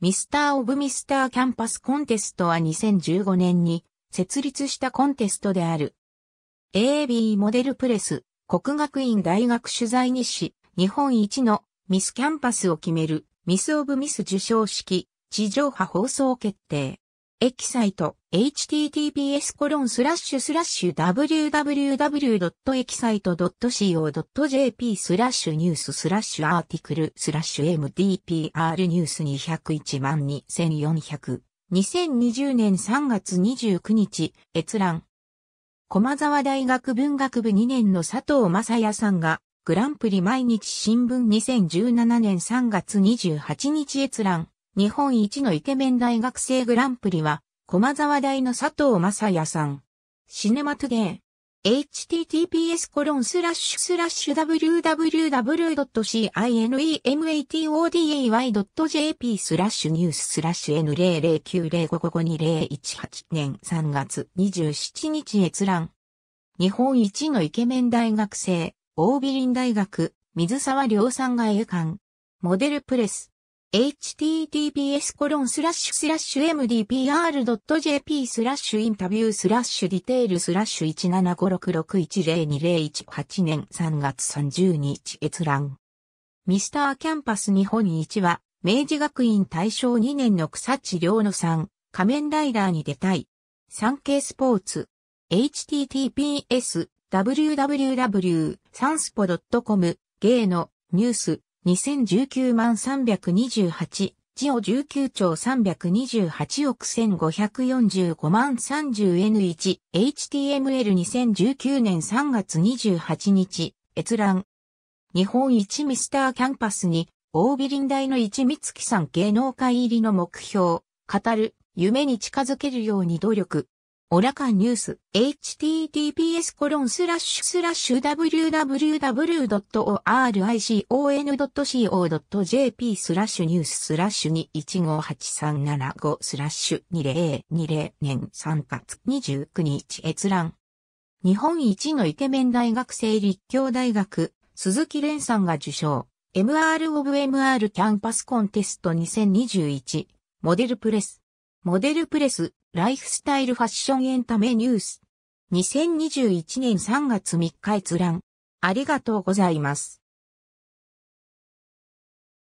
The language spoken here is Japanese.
ミスター・オブ・ミスター・キャンパス・コンテストは2015年に設立したコンテストである。AB モデルプレス、国学院大学取材日誌、日本一のミスキャンパスを決めるミス・オブ・ミス受賞式、地上波放送決定。エキサイト、https コロンスラッシュスラッシュ www.excite.co.jp スラッシュニューススラッシュ article スラッシュ MDPR news 201万2400 2020年3月29日閲覧。駒沢大学文学部2年の佐藤正也さんがグランプリ毎日新聞2017年3月28日閲覧。日本一のイケメン大学生グランプリは、駒沢大の佐藤正也さん。シネマトゥデイ。https コロンスラッシュスラッシュ www.cinematoday.jp スラッシュニューススラッシュ N0090552018 年3月27日閲覧。日本一のイケメン大学生、大ビリン大学、水沢良さんが栄冠。モデルプレス。Https コロンスラッシュスラッシュ mdpr.jp スラッシュインタビュースラッシュディテールスラッシュ17566102018年3月30日閲覧。ミスターキャンパス日本一は、明治学院大正2年の草地良野さん、仮面ライダーに出たい。産経スポーツ。https www.sanspo.com 芸のニュース2019万328、ジオ19兆328億1545万 30N1、HTML2019 年3月28日、閲覧。日本一ミスターキャンパスに、大ビリン大の一三月さん芸能界入りの目標、語る、夢に近づけるように努力、オリコンニュース、https コロンスラッシュスラッシュ www.ricon.co.jp スラッシュニューススラッシュ2158375スラッシュ2020年3月29日閲覧。日本一のイケメン大学生立教大学、鈴木蓮さんが受賞。MR of MR キャンパスコンテスト2021、モデルプレス。モデルプレス、ライフスタイルファッションエンタメニュース。2021年3月3日閲覧。ありがとうございます。